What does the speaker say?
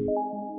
you